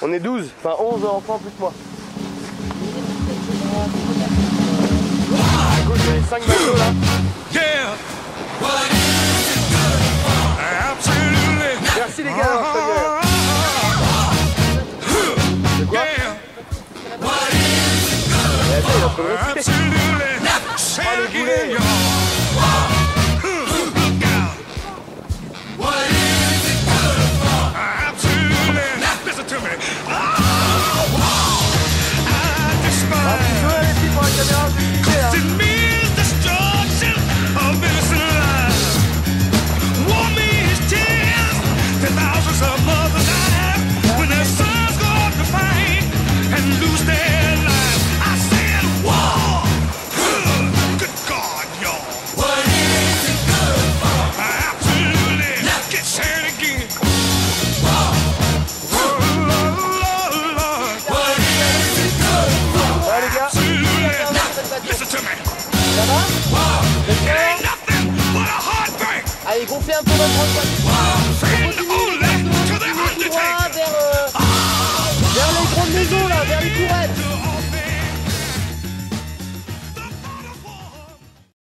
On est 12, enfin 11 enfants plus que moi. Merci les gars Allez, gonflez un peu votre poitre. Hein, vers, euh, vers les grandes maisons là.